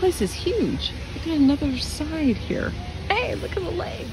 place is huge. Look at another side here. Hey, look at the legs.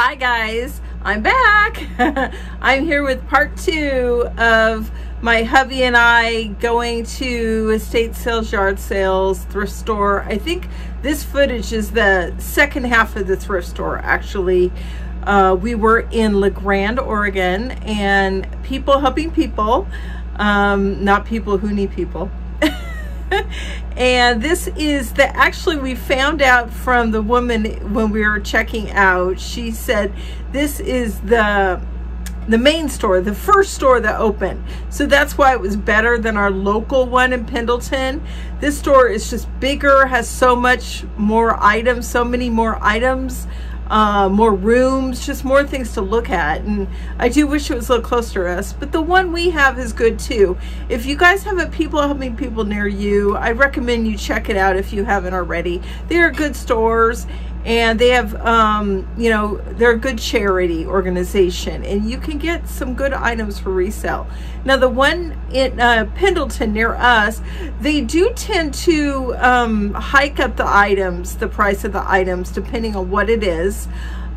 Hi guys, I'm back. I'm here with part two of my hubby and I going to estate sales, yard sales, thrift store. I think this footage is the second half of the thrift store actually. Uh, we were in La Grande, Oregon and people helping people, um, not people who need people. and this is the actually we found out from the woman when we were checking out she said this is the the main store the first store that opened. So that's why it was better than our local one in pendleton. This store is just bigger has so much more items so many more items uh, more rooms, just more things to look at. And I do wish it was a little closer to us, but the one we have is good too. If you guys have a people helping people near you, I recommend you check it out if you haven't already. They are good stores and they have um, you know they're a good charity organization and you can get some good items for resale. Now the one in uh, pendleton near us they do tend to um, hike up the items the price of the items depending on what it is.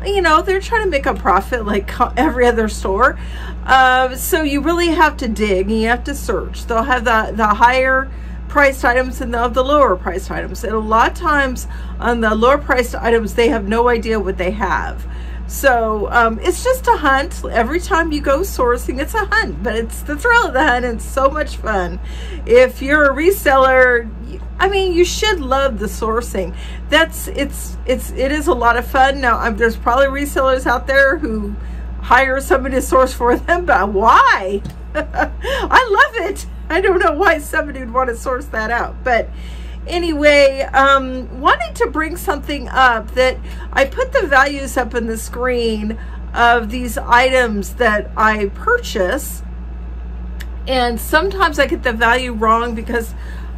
You know they're trying to make a profit like every other store. Uh, so you really have to dig and you have to search. They'll have the the higher priced items and of the lower priced items. And a lot of times on the lower priced items, they have no idea what they have. So um, it's just a hunt. Every time you go sourcing, it's a hunt, but it's the thrill of the hunt and so much fun. If you're a reseller, I mean, you should love the sourcing. That's it's it's it is a lot of fun. Now, I'm, there's probably resellers out there who hire somebody to source for them, but why? I love it. I don't know why somebody would want to source that out. But anyway, um, wanted to bring something up that I put the values up in the screen of these items that I purchase. And sometimes I get the value wrong because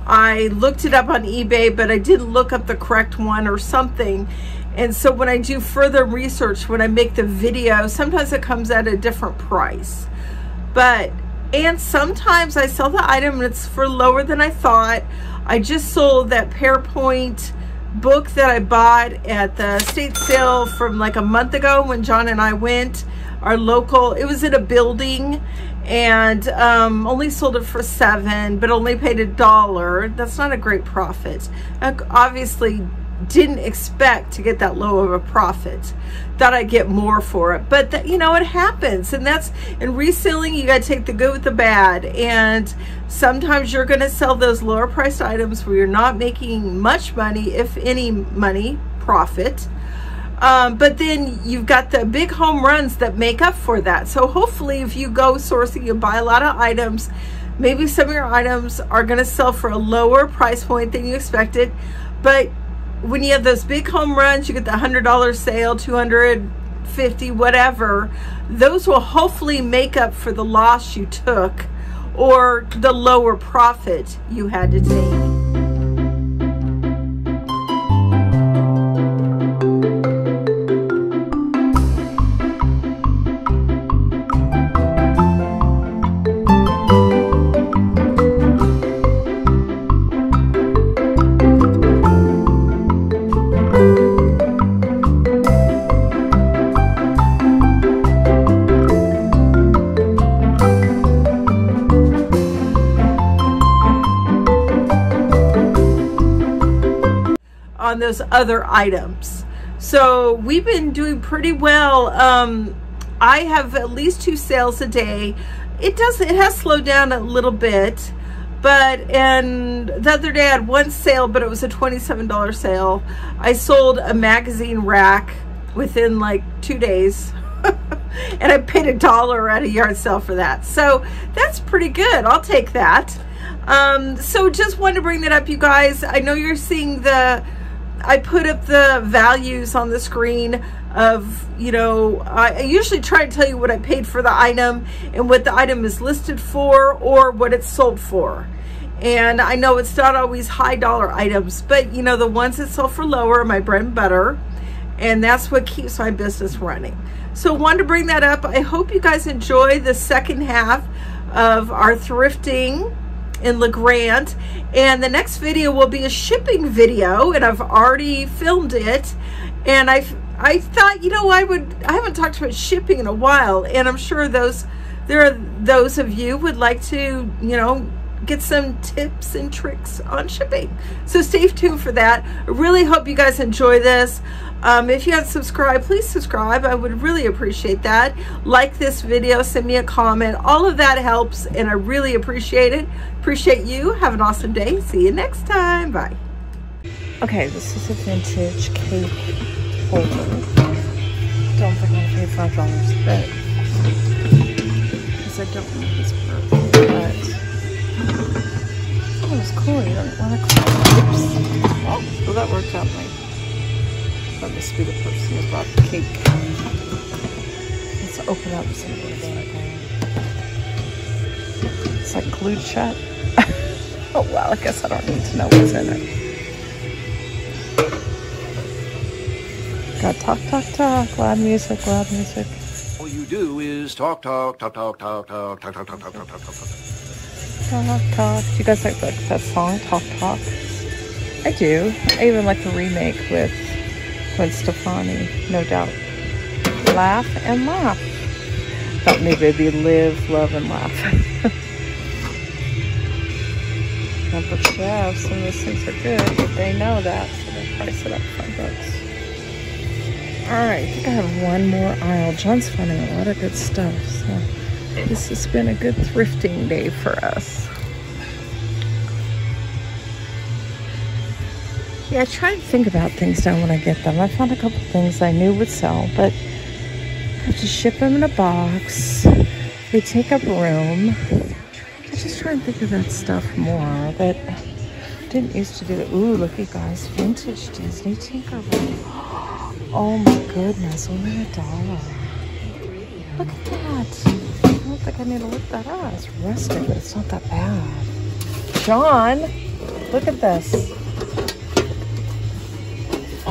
I looked it up on eBay, but I didn't look up the correct one or something. And so when I do further research, when I make the video, sometimes it comes at a different price. But and sometimes I sell the item and it's for lower than I thought. I just sold that Pearpoint book that I bought at the state sale from like a month ago when John and I went. Our local, it was in a building and um, only sold it for seven, but only paid a dollar. That's not a great profit. Obviously, didn't expect to get that low of a profit. Thought I'd get more for it. But you know it happens. And that's in reselling you got to take the good with the bad. And sometimes you're going to sell those lower priced items where you're not making much money if any money profit. Um, but then you've got the big home runs that make up for that. So hopefully if you go sourcing you buy a lot of items maybe some of your items are going to sell for a lower price point than you expected. But when you have those big home runs, you get the $100 sale, 250 whatever, those will hopefully make up for the loss you took or the lower profit you had to take. Other items. So we've been doing pretty well. Um, I have at least two sales a day. It does, it has slowed down a little bit, but, and the other day I had one sale, but it was a $27 sale. I sold a magazine rack within like two days. and I paid a dollar at a yard sale for that. So that's pretty good. I'll take that. Um, so just wanted to bring that up, you guys. I know you're seeing the I put up the values on the screen of, you know, I usually try to tell you what I paid for the item and what the item is listed for or what it's sold for. And I know it's not always high dollar items, but you know, the ones that sell for lower are my bread and butter. And that's what keeps my business running. So wanted to bring that up. I hope you guys enjoy the second half of our thrifting in La Grande. And the next video will be a shipping video and I've already filmed it. And I've I thought, you know, I would I haven't talked about shipping in a while and I'm sure those there are those of you would like to, you know, get some tips and tricks on shipping. So stay tuned for that. I really hope you guys enjoy this. Um, if you haven't subscribed, please subscribe. I would really appreciate that. Like this video, send me a comment. All of that helps and I really appreciate it. Appreciate you. Have an awesome day. See you next time. Bye. Okay, this is a vintage cake holder. Don't think I'll pay five dollars, but because I don't know his birth, but oh, it's cool. You don't want to call it. Oops. Oh, well, that worked out nice. That must be the person who brought the cake. Let's open up some of this. It's like glued shut. oh well, I guess I don't need to know what's in it. Got talk, talk, talk, loud music, loud music. All you do is talk, talk, talk, talk, talk, talk, talk, talk, talk, talk, talk, talk, talk. Talk, talk. Do you guys like, like that song, Talk, Talk? I do. I even like the remake with Gwen Stefani, no doubt. Laugh and laugh. Maybe it'd be live, love, and laugh. Number twelve. Some of those things are good, but they know that, so they price it up five bucks. Alright, I think I have one more aisle. John's finding a lot of good stuff, so this has been a good thrifting day for us. Yeah, I try to think about things now when I get them. I found a couple things I knew would sell, but I have to ship them in a box. They take up room. I just try and think of that stuff more that didn't used to do it. Ooh, look at guys, vintage Disney Tinkerbell. Oh my goodness, only a dollar. Look at that. I don't think I need to look that up. It's rusted, but it's not that bad. John, look at this.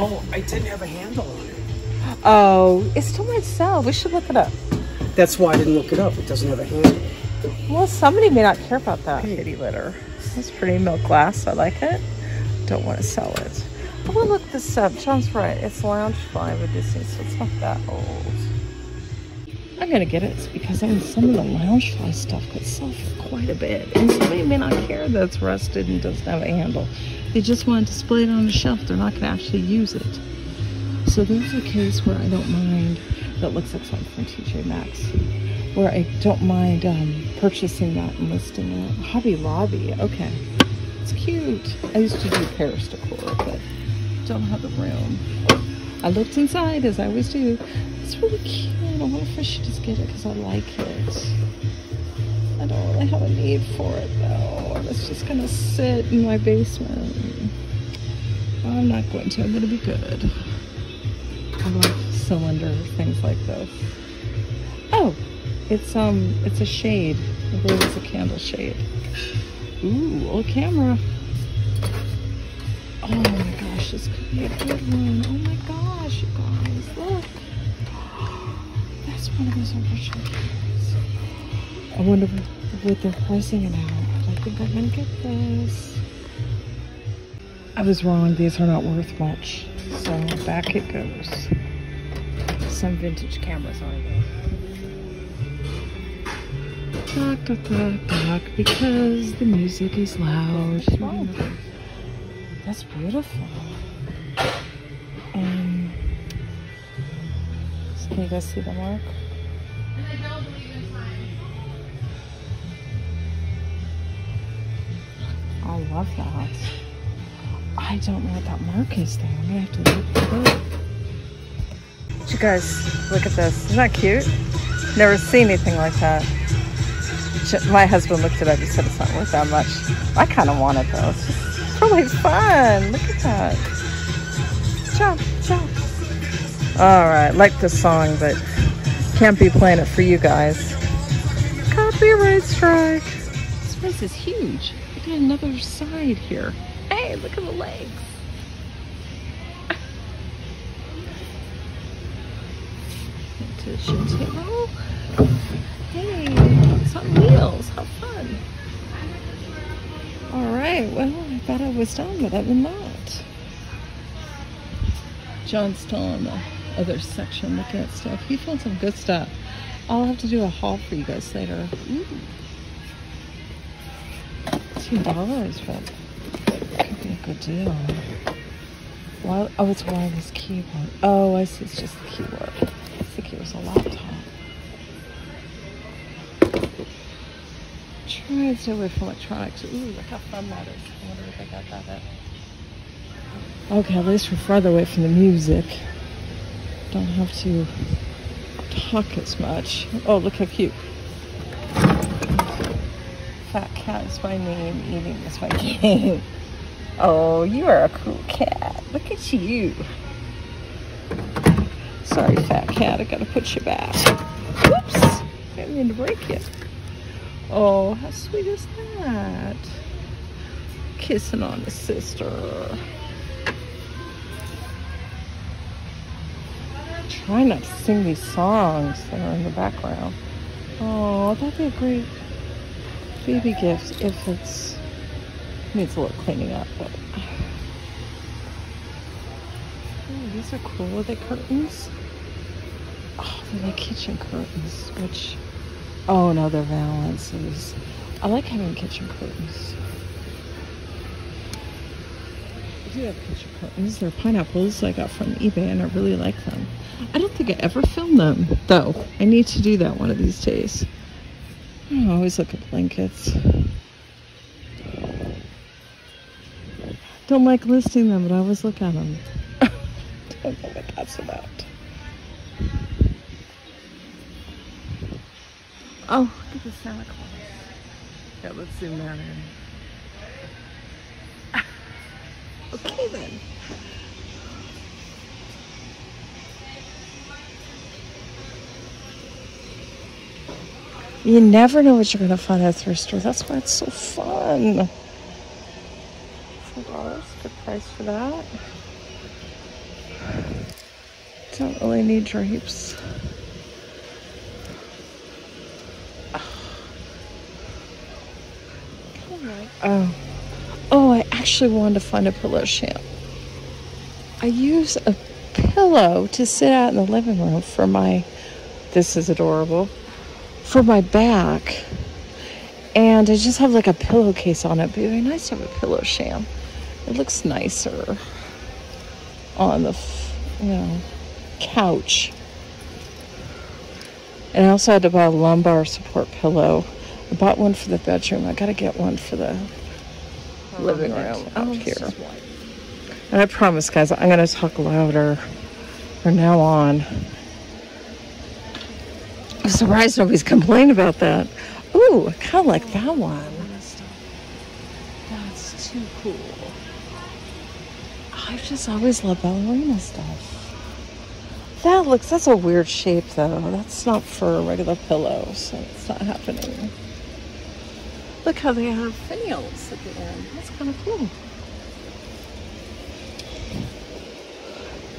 Oh, I didn't have a handle on it. Oh, it still might sell. We should look it up. That's why I didn't look it up. It doesn't have a handle. Well, somebody may not care about that kitty litter. It's pretty milk glass. I like it. Don't want to sell it. Oh, I will look this up. John's right. It's Loungefly with Disney, so it's not that old. I'm gonna get it because I mean some of the Loungefly stuff could sell for quite a bit. And somebody may not care that it's rusted and doesn't have a handle. They just want to display it on a shelf. They're not gonna actually use it. So there's a case where I don't mind that looks like something from TJ Maxx. Where I don't mind um, purchasing that and listing it. Hobby Lobby, okay. It's cute. I used to do Paris decor, but don't have the room. I looked inside, as I always do. It's really cute. I wonder if I should just get it because I like it. I don't really have a need for it, though. It's just going to sit in my basement. I'm not going to. I'm to be good. I love cylinder things like this. Oh, it's um, it's a shade. I believe it's a candle shade. Ooh, old camera. Oh my gosh, this could be a good one. Oh my gosh, you guys, look. That's one of those cameras. I wonder what they're pricing it at. I think I'm gonna get this. I was wrong, these are not worth much. So back it goes. Some vintage cameras are though. Talk, talk, talk, talk, because the music is loud. That's beautiful. Um, so can you guys see them work? I love that. I don't know what that mark is though. I'm gonna have to look it up. You guys, look at this. Isn't that cute? Never seen anything like that. My husband looked at it up. He said it's not worth that much. I kind of want it though. It's just really fun. Look at that. jump, jump. All right, like the song, but can't be playing it for you guys. Copyright strike. This is huge. Look at another side here. Hey, look at the legs. Vintage table. Hey, it's on wheels. How fun. All right, well, I thought I was done, but I'm not. John's still in the other section looking at stuff. He found some good stuff. I'll have to do a haul for you guys later. Ooh. Two dollars, but could be a good deal. Why, oh, it's wireless keyboard. Oh, I see. It's just the keyboard. I think it was a laptop. Try and stay away from electronics. Ooh, look how fun that is. I wonder if I got that at. Okay, at least we're farther away from the music. Don't have to talk as much. Oh, look how cute. Fat cat is my name, eating is my game. Oh, you are a cool cat. Look at you. Sorry, fat cat, I gotta put you back. Whoops! I didn't mean to break you. Oh, how sweet is that? Kissing on his sister. Try not to sing these songs that are in the background. Oh, that'd be a great baby gift if it's needs a little cleaning up, but oh, these are cool. Are they curtains? Oh, they're like kitchen curtains, which oh no, they're valances. I like having kitchen curtains. I do have kitchen curtains. They're pineapples I got from eBay and I really like them. I don't think I ever filmed them though. I need to do that one of these days. I always look at blankets. Don't like listing them, but I always look at them. don't know what that's about. Oh, look at the Santa Claus. Yeah, let's zoom that in. okay then. You never know what you're going to find at a thrift store. That's why it's so fun. Four dollars, good price for that. Don't really need drapes. Oh, oh! I actually wanted to find a pillow sham. I use a pillow to sit out in the living room for my. This is adorable for my back. And I just have like a pillowcase on it. But it'd be nice to have a pillow sham. It looks nicer on the, you know, couch. And I also had to buy a lumbar support pillow. I bought one for the bedroom. I gotta get one for the living room out here. And I promise, guys, I'm gonna talk louder from now on. I'm surprised nobody's complained about that. Ooh, I kind of like that one. That's too cool. I've just always loved ballerina stuff. That looks, that's a weird shape though. That's not for a regular pillow, so it's not happening. Look how they have finials at the end. That's kind of cool.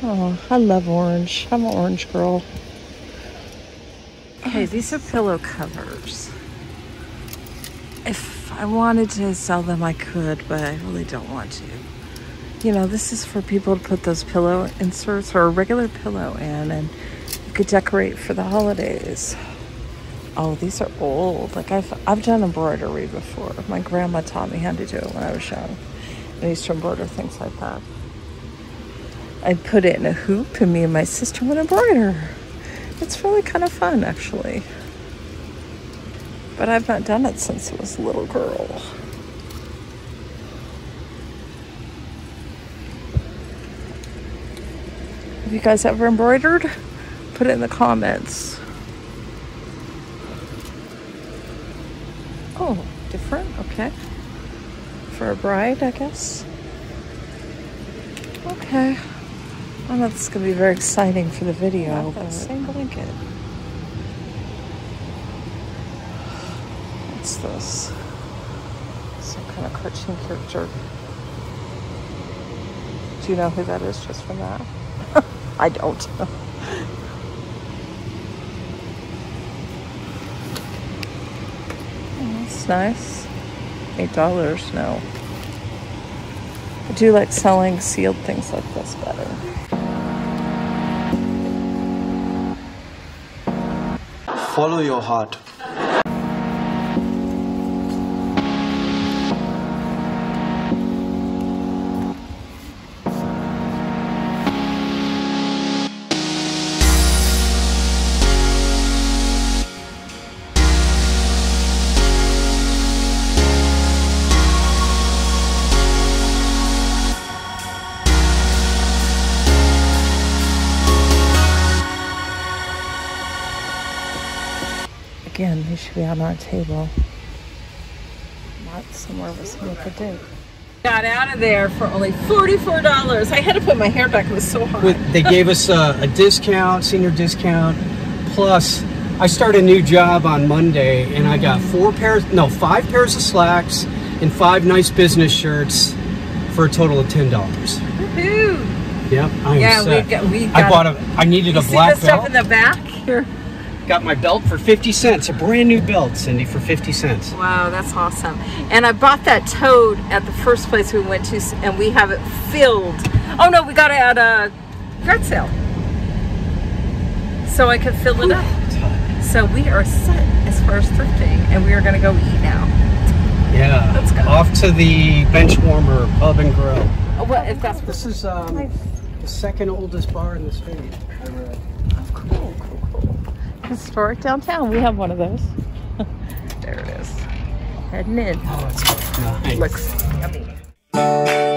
Oh, I love orange. I'm an orange girl. Okay, these are pillow covers. If I wanted to sell them, I could, but I really don't want to. You know, this is for people to put those pillow inserts or a regular pillow in, and you could decorate for the holidays. Oh, these are old. Like I've I've done embroidery before. My grandma taught me how to do it when I was young. I used to embroider things like that. I'd put it in a hoop, and me and my sister would embroider. It's really kind of fun, actually. But I've not done it since I was a little girl. Have you guys ever embroidered? Put it in the comments. Oh, different? Okay. For a bride, I guess. Okay. I know this is going to be very exciting for the video. That same blanket. What's this? Some kind of cartoon character. Do you know who that is just from that? I don't. Oh, that's nice. Eight dollars, no. I do like selling sealed things like this better. Follow your heart. Again, these should be on our table. Not somewhere with someone could do. Got out of there for only forty-four dollars. I had to put my hair back; it was so hot. With, they gave us a, a discount, senior discount. Plus, I start a new job on Monday, and I got four pairs, no, five pairs of slacks and five nice business shirts for a total of ten dollars. Woohoo! Yep, I am Yeah, we got- we got I bought a. I needed You a see black the stuff belt. in the back here? Got my belt for fifty cents. A brand new belt, Cindy, for fifty cents. Wow, that's awesome. And I bought that toad at the first place we went to, and we have it filled. Oh no, we got it at a garage sale. So I could fill it up. So we are set as far as thrifting, and we are going to go eat now. Yeah. Let's go. Off to the bench warmer pub and grill. Oh, what if that's This is um, the second oldest bar in the state. I read. Oh, cool, cool, cool. Historic downtown. We have one of those. there it is. Heading in. Oh, it's nice. Looks yummy.